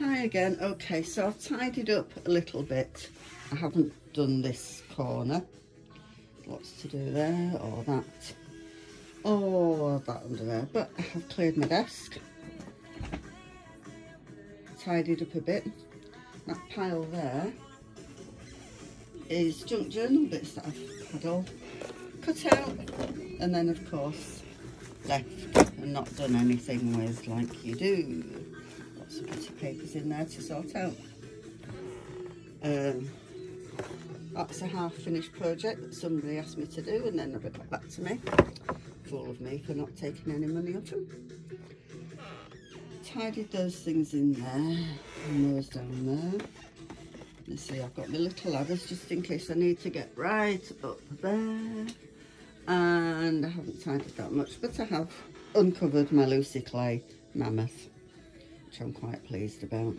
Hi again. Okay, so I've tidied up a little bit. I haven't done this corner. Lots to do there, or that, or that under there. But I have cleared my desk. Tidied up a bit. That pile there is junk journal bits that I've had all cut out. And then, of course, left and not done anything with like you do. Lots bits of papers in there to sort out. Um, that's a half finished project that somebody asked me to do and then never got back to me. Full of me for not taking any money off them. Tidied those things in there and those down there. Let's see, I've got my little ladders just in case I need to get right up there and I haven't tidied that much but I have uncovered my Lucy Clay Mammoth which I'm quite pleased about.